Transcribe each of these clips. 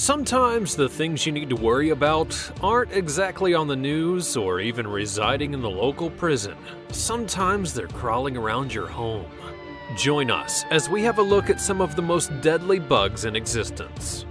Sometimes the things you need to worry about aren't exactly on the news or even residing in the local prison. Sometimes they're crawling around your home. Join us as we have a look at some of the most deadly bugs in existence.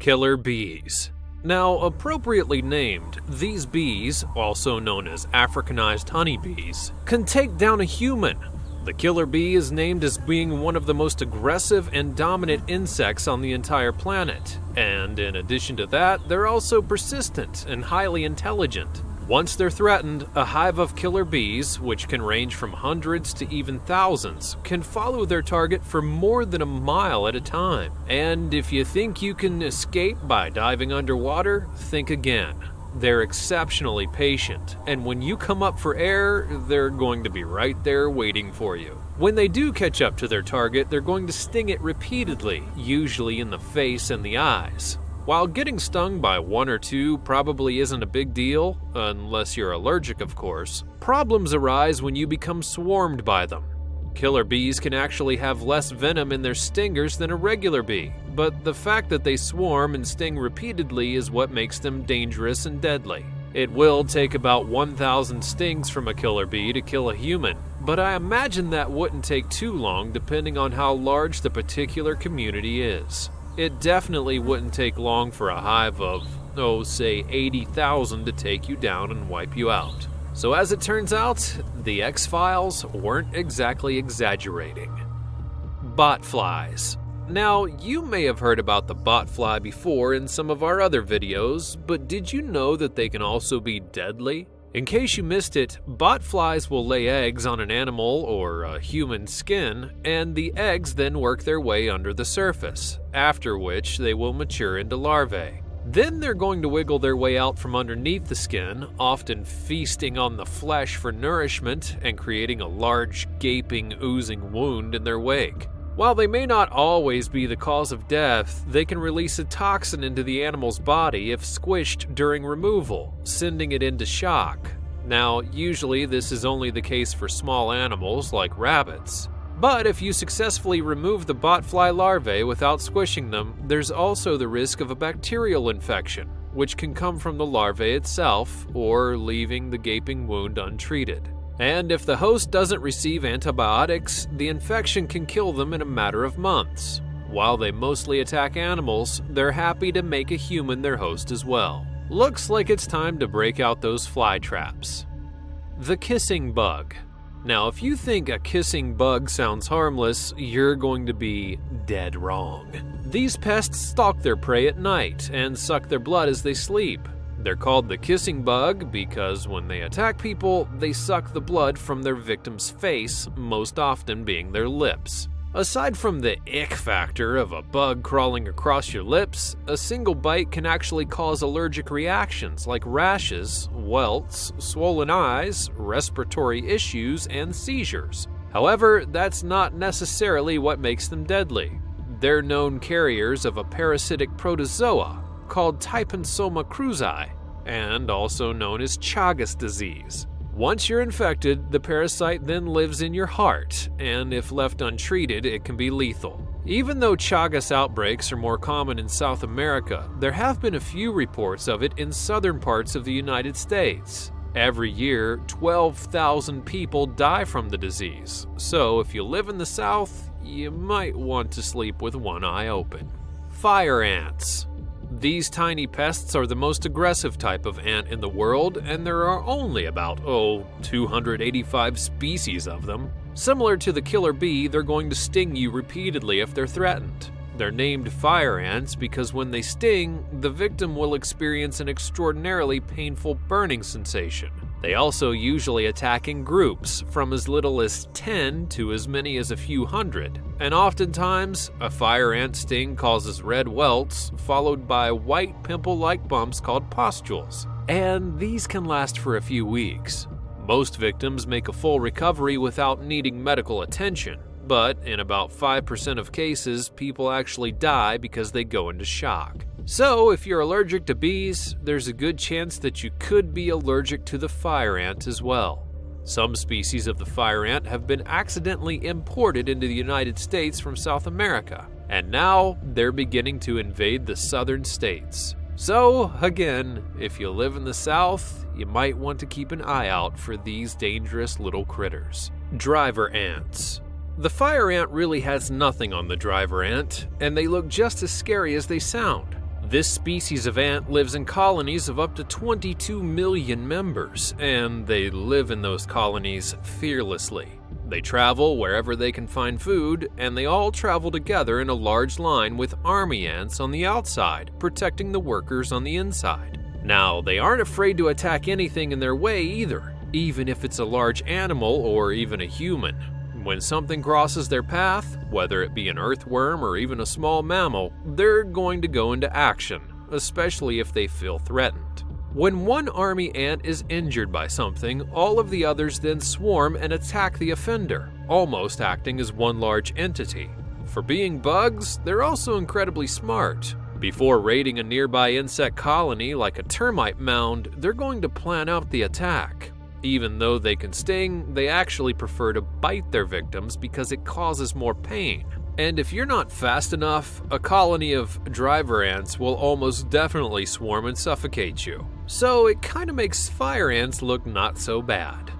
Killer bees. Now, appropriately named, these bees, also known as Africanized honeybees, can take down a human. The killer bee is named as being one of the most aggressive and dominant insects on the entire planet. And in addition to that, they're also persistent and highly intelligent. Once they're threatened, a hive of killer bees, which can range from hundreds to even thousands, can follow their target for more than a mile at a time. And if you think you can escape by diving underwater, think again. They're exceptionally patient, and when you come up for air, they're going to be right there waiting for you. When they do catch up to their target, they're going to sting it repeatedly, usually in the face and the eyes. While getting stung by one or two probably isn't a big deal, unless you're allergic, of course, problems arise when you become swarmed by them. Killer bees can actually have less venom in their stingers than a regular bee, but the fact that they swarm and sting repeatedly is what makes them dangerous and deadly. It will take about 1,000 stings from a killer bee to kill a human, but I imagine that wouldn't take too long depending on how large the particular community is. It definitely wouldn't take long for a hive of, oh, say 80,000 to take you down and wipe you out. So, as it turns out, the X Files weren't exactly exaggerating. Botflies. Now, you may have heard about the botfly before in some of our other videos, but did you know that they can also be deadly? In case you missed it, botflies will lay eggs on an animal or a human skin, and the eggs then work their way under the surface, after which they will mature into larvae. Then they're going to wiggle their way out from underneath the skin, often feasting on the flesh for nourishment and creating a large, gaping, oozing wound in their wake. While they may not always be the cause of death, they can release a toxin into the animal's body if squished during removal, sending it into shock. Now, usually this is only the case for small animals like rabbits. But if you successfully remove the botfly larvae without squishing them, there's also the risk of a bacterial infection, which can come from the larvae itself or leaving the gaping wound untreated. And if the host doesn't receive antibiotics, the infection can kill them in a matter of months. While they mostly attack animals, they're happy to make a human their host as well. Looks like it's time to break out those fly traps. The kissing bug. Now, if you think a kissing bug sounds harmless, you're going to be dead wrong. These pests stalk their prey at night and suck their blood as they sleep. They're called the kissing bug because when they attack people, they suck the blood from their victim's face, most often being their lips. Aside from the ick factor of a bug crawling across your lips, a single bite can actually cause allergic reactions like rashes, welts, swollen eyes, respiratory issues, and seizures. However, that's not necessarily what makes them deadly. They're known carriers of a parasitic protozoa called Trypanosoma cruzi, and also known as Chagas disease. Once you're infected, the parasite then lives in your heart, and if left untreated, it can be lethal. Even though Chagas outbreaks are more common in South America, there have been a few reports of it in southern parts of the United States. Every year, 12,000 people die from the disease, so if you live in the South, you might want to sleep with one eye open. Fire ants. These tiny pests are the most aggressive type of ant in the world, and there are only about, oh, 285 species of them. Similar to the killer bee, they're going to sting you repeatedly if they're threatened. They're named fire ants because when they sting, the victim will experience an extraordinarily painful burning sensation. They also usually attack in groups, from as little as 10 to as many as a few hundred, and oftentimes, a fire ant sting causes red welts, followed by white pimple like bumps called pustules, and these can last for a few weeks. Most victims make a full recovery without needing medical attention, but in about 5% of cases, people actually die because they go into shock. So, if you're allergic to bees, there's a good chance that you could be allergic to the fire ant as well. Some species of the fire ant have been accidentally imported into the United States from South America, and now they're beginning to invade the southern states. So, again, if you live in the South, you might want to keep an eye out for these dangerous little critters. Driver ants. The fire ant really has nothing on the driver ant, and they look just as scary as they sound. This species of ant lives in colonies of up to 22 million members, and they live in those colonies fearlessly. They travel wherever they can find food, and they all travel together in a large line with army ants on the outside, protecting the workers on the inside. Now, they aren't afraid to attack anything in their way either, even if it's a large animal or even a human. When something crosses their path, whether it be an earthworm or even a small mammal, they're going to go into action, especially if they feel threatened. When one army ant is injured by something, all of the others then swarm and attack the offender, almost acting as one large entity. For being bugs, they're also incredibly smart. Before raiding a nearby insect colony like a termite mound, they're going to plan out the attack. Even though they can sting, they actually prefer to bite their victims because it causes more pain. And if you're not fast enough, a colony of driver ants will almost definitely swarm and suffocate you. So it kind of makes fire ants look not so bad.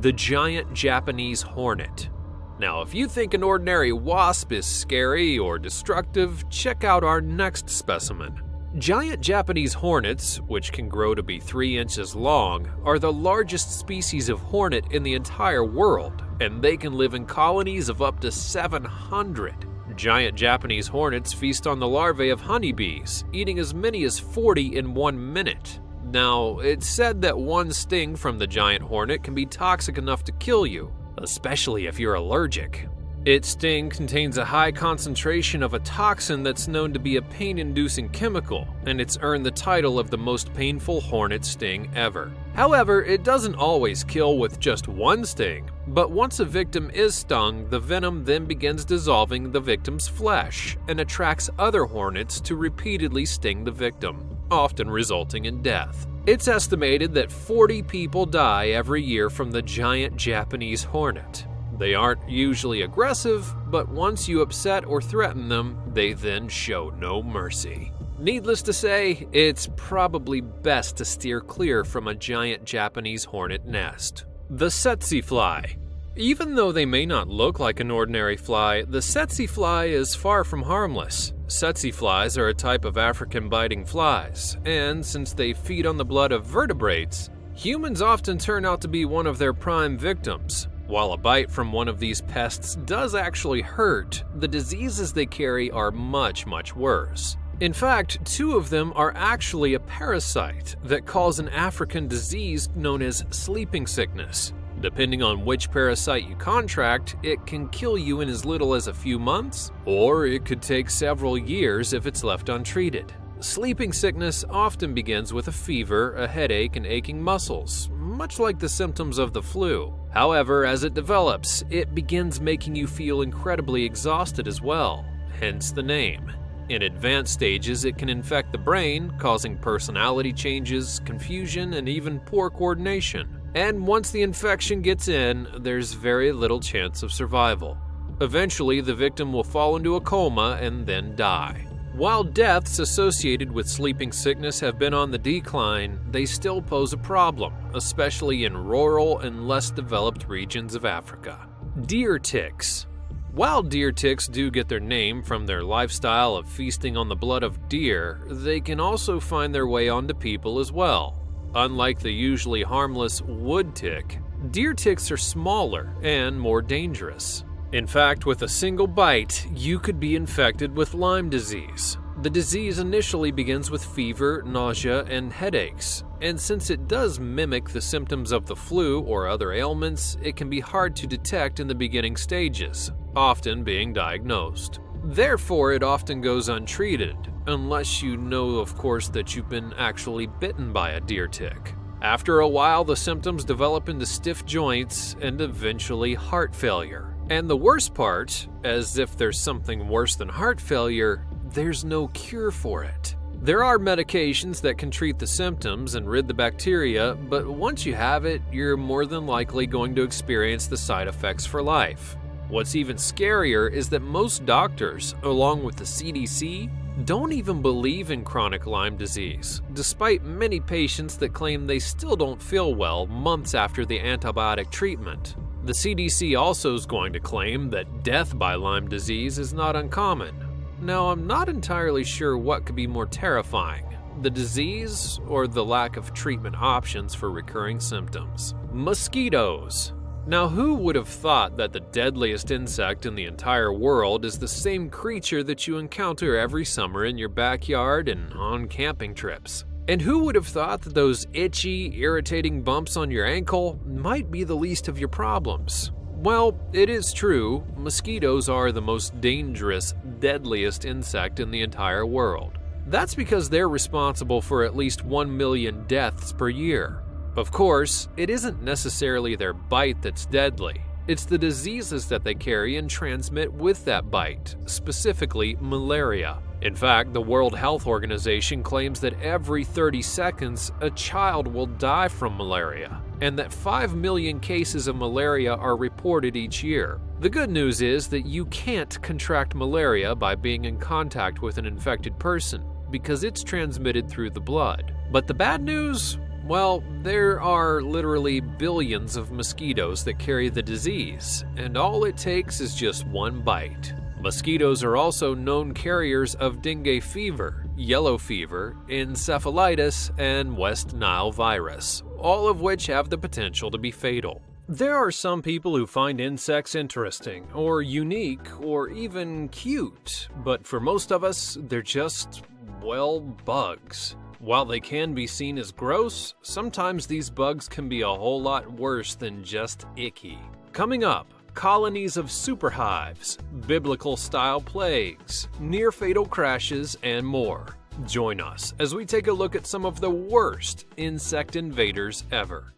The giant Japanese hornet. Now, if you think an ordinary wasp is scary or destructive, check out our next specimen. Giant Japanese hornets, which can grow to be 3 inches long, are the largest species of hornet in the entire world, and they can live in colonies of up to 700. Giant Japanese hornets feast on the larvae of honeybees, eating as many as 40 in one minute. Now, it's said that one sting from the giant hornet can be toxic enough to kill you, especially if you're allergic. Its sting contains a high concentration of a toxin that's known to be a pain inducing chemical, and it's earned the title of the most painful hornet sting ever. However, it doesn't always kill with just one sting, but once a victim is stung, the venom then begins dissolving the victim's flesh and attracts other hornets to repeatedly sting the victim, often resulting in death. It's estimated that 40 people die every year from the giant Japanese hornet. They aren't usually aggressive, but once you upset or threaten them, they then show no mercy. Needless to say, it's probably best to steer clear from a giant Japanese hornet nest. The tsetse fly. Even though they may not look like an ordinary fly, the tsetse fly is far from harmless. Tsetse flies are a type of African biting flies, and since they feed on the blood of vertebrates, humans often turn out to be one of their prime victims. While a bite from one of these pests does actually hurt, the diseases they carry are much, much worse. In fact, two of them are actually a parasite that cause an African disease known as sleeping sickness. Depending on which parasite you contract, it can kill you in as little as a few months, or it could take several years if it's left untreated. Sleeping sickness often begins with a fever, a headache, and aching muscles, much like the symptoms of the flu. However, as it develops, it begins making you feel incredibly exhausted as well, hence the name. In advanced stages, it can infect the brain, causing personality changes, confusion, and even poor coordination. And once the infection gets in, there's very little chance of survival. Eventually, the victim will fall into a coma and then die. While deaths associated with sleeping sickness have been on the decline, they still pose a problem, especially in rural and less developed regions of Africa. Deer ticks. While deer ticks do get their name from their lifestyle of feasting on the blood of deer, they can also find their way onto people as well. Unlike the usually harmless wood tick, deer ticks are smaller and more dangerous. In fact, with a single bite, you could be infected with Lyme disease. The disease initially begins with fever, nausea, and headaches, and since it does mimic the symptoms of the flu or other ailments, it can be hard to detect in the beginning stages, often being diagnosed. Therefore, it often goes untreated, unless you know, of course, that you've been actually bitten by a deer tick. After a while, the symptoms develop into stiff joints and eventually heart failure. And the worst part, as if there's something worse than heart failure, there's no cure for it. There are medications that can treat the symptoms and rid the bacteria, but once you have it, you're more than likely going to experience the side effects for life. What's even scarier is that most doctors, along with the CDC, don't even believe in chronic Lyme disease, despite many patients that claim they still don't feel well months after the antibiotic treatment. The CDC also is going to claim that death by Lyme disease is not uncommon. Now, I'm not entirely sure what could be more terrifying the disease or the lack of treatment options for recurring symptoms. Mosquitoes. Now, who would have thought that the deadliest insect in the entire world is the same creature that you encounter every summer in your backyard and on camping trips? And who would have thought that those itchy, irritating bumps on your ankle might be the least of your problems? Well, it is true, mosquitoes are the most dangerous, deadliest insect in the entire world. That's because they're responsible for at least 1 million deaths per year. Of course, it isn't necessarily their bite that's deadly. It's the diseases that they carry and transmit with that bite, specifically malaria. In fact, the World Health Organization claims that every 30 seconds, a child will die from malaria, and that 5 million cases of malaria are reported each year. The good news is that you can't contract malaria by being in contact with an infected person, because it's transmitted through the blood. But the bad news? Well, there are literally billions of mosquitoes that carry the disease, and all it takes is just one bite. Mosquitoes are also known carriers of dengue fever, yellow fever, encephalitis, and West Nile virus, all of which have the potential to be fatal. There are some people who find insects interesting, or unique, or even cute, but for most of us, they're just, well, bugs. While they can be seen as gross, sometimes these bugs can be a whole lot worse than just icky. Coming up, colonies of superhives, biblical style plagues, near fatal crashes, and more. Join us as we take a look at some of the worst insect invaders ever.